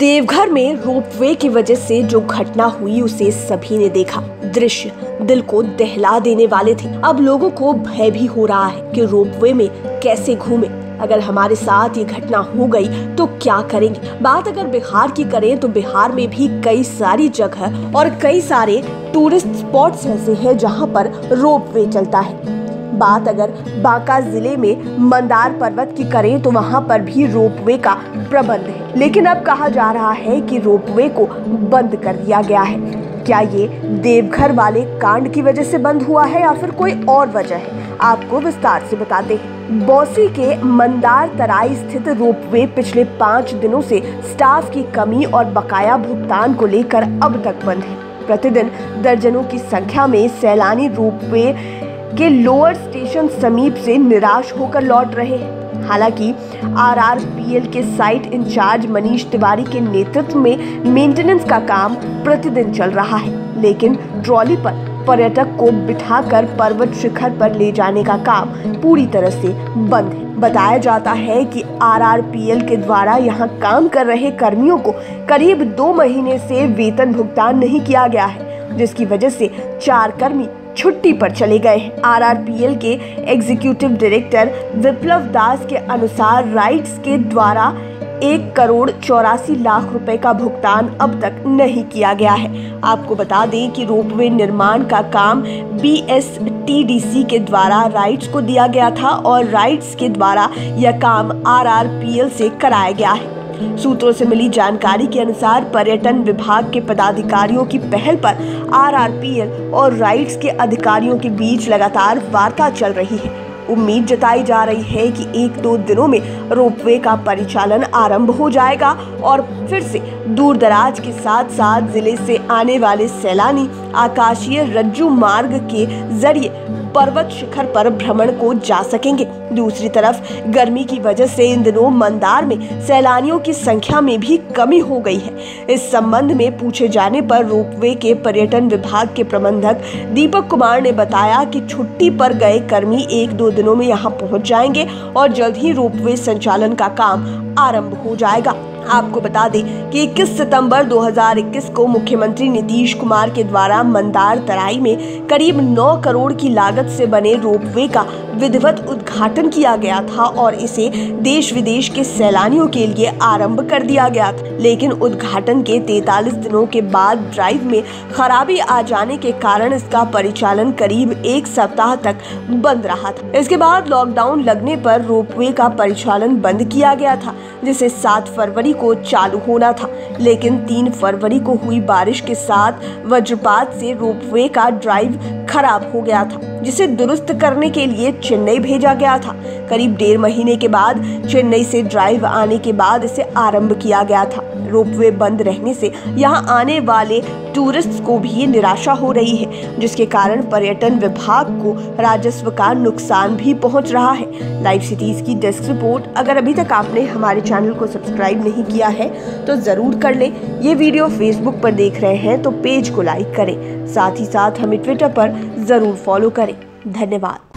देवघर में रोपवे की वजह से जो घटना हुई, उसे सभी ने देखा। दृश्य दिल को दहला देने वाले थे। अब लोगों को भय भी हो रहा है कि रोपवे में कैसे घूमे। अगर हमारे साथ ये घटना हो गई तो क्या करेंगे? बात अगर बिहार की करें तो बिहार में भी कई सारी जगह और कई सारे टूरिस्ट स्पॉट्स ऐसे हैं जहाँ पर रोपवे चलता है। बात अगर बांका ज़िले में मंदार पर्वत की करें तो वहाँ पर भी रोपवे का प्रबंध है। लेकिन अब कहा जा रहा है कि रोपवे को बंद कर दिया गया है। क्या ये देवघर वाले कांड की वजह से बंद हुआ है या फिर कोई और वजह है? आपको विस्तार से बताते हैं। बौसी के मंदार तराई स्थित रोपवे पिछले पाँच दिनों से स्टाफ की कमी और बकाया भुगतान को लेकर अब तक बंद है। प्रतिदिन दर्जनों की संख्या में सैलानी रोपवे के लोअर स्टेशन समीप से निराश होकर लौट रहे हैं। हालाँकि, आरआरपीएल के साइट इंचार्ज मनीष तिवारी के नेतृत्व में मेंटेनेंस का काम प्रतिदिन चल रहा है, लेकिन ट्रॉली पर पर्यटक को बिठाकर पर्वत शिखर पर ले जाने का काम पूरी तरह से बंद है। बताया जाता है कि आरआरपीएल के द्वारा यहाँ काम कर रहे कर्मियों को करीब दो महीने से वेतन भुगतान नहीं किया गया है, जिसकी वजह से चार कर्मी छुट्टी पर चले गए। आरआरपीएल के एग्जीक्यूटिव डायरेक्टर विप्लव दास के अनुसार राइट्स के द्वारा एक करोड़ चौरासी लाख रुपए का भुगतान अब तक नहीं किया गया है। आपको बता दें कि रोपवे निर्माण का काम B S T D C के द्वारा राइट्स को दिया गया था और राइट्स के द्वारा यह काम आर आर पी एल से कराया गया है। सूत्रों से मिली जानकारी के अनुसार पर्यटन विभाग के पदाधिकारियों की पहल पर आरआरपीएल और राइट्स के अधिकारियों के बीच लगातार वार्ता चल रही है। उम्मीद जताई जा रही है कि एक दो दिनों में रोपवे का परिचालन आरंभ हो जाएगा और फिर से दूर दराज के साथ साथ ज़िले से आने वाले सैलानी आकाशीय रज्जू मार्ग के ज़रिए पर्वत शिखर पर भ्रमण को जा सकेंगे। दूसरी तरफ़, गर्मी की वजह से इन दिनों मंदार में सैलानियों की संख्या में भी कमी हो गई है। इस संबंध में पूछे जाने पर रोपवे के पर्यटन विभाग के प्रबंधक दीपक कुमार ने बताया कि छुट्टी पर गए कर्मी एक दो दिनों में यहाँ पहुँच जाएँगे और जल्द ही रोपवे संचालन का काम आरंभ हो जाएगा। आपको बता दें कि 21 सितंबर 2021 को मुख्यमंत्री नीतीश कुमार के द्वारा मंदार तराई में करीब 9 करोड़ की लागत से बने रोपवे का विधिवत उद्घाटन किया गया था और इसे देश विदेश के सैलानियों के लिए आरंभ कर दिया गया था। लेकिन उद्घाटन के 43 दिनों के बाद ड्राइव में खराबी आ जाने के कारण इसका परिचालन करीब एक सप्ताह तक बंद रहा था। इसके बाद लॉकडाउन लगने पर रोपवे का परिचालन बंद किया गया था, जिसे सात फरवरी को चालू होना था, लेकिन तीन फरवरी को हुई बारिश के साथ वज्रपात से रोपवे का ड्राइव खराब हो गया था। जिसे दुरुस्त करने के लिए चेन्नई भेजा गया था। करीब डेढ़ महीने के बाद चेन्नई से ड्राइव आने के बाद इसे आरंभ किया गया था। रोपवे बंद रहने से यहाँ आने वाले टूरिस्ट को भी निराशा हो रही है, जिसके कारण पर्यटन विभाग को राजस्व का नुकसान भी पहुँच रहा है। लाइव सिटीज़ की डेस्क रिपोर्ट अगर अभी तक आपने हमारे चैनल को सब्सक्राइब नहीं किया है तो ज़रूर कर लें। ये वीडियो फेसबुक पर देख रहे हैं तो पेज को लाइक करें। साथ ही साथ हमें ट्विटर पर ज़रूर फॉलो करें। धन्यवाद।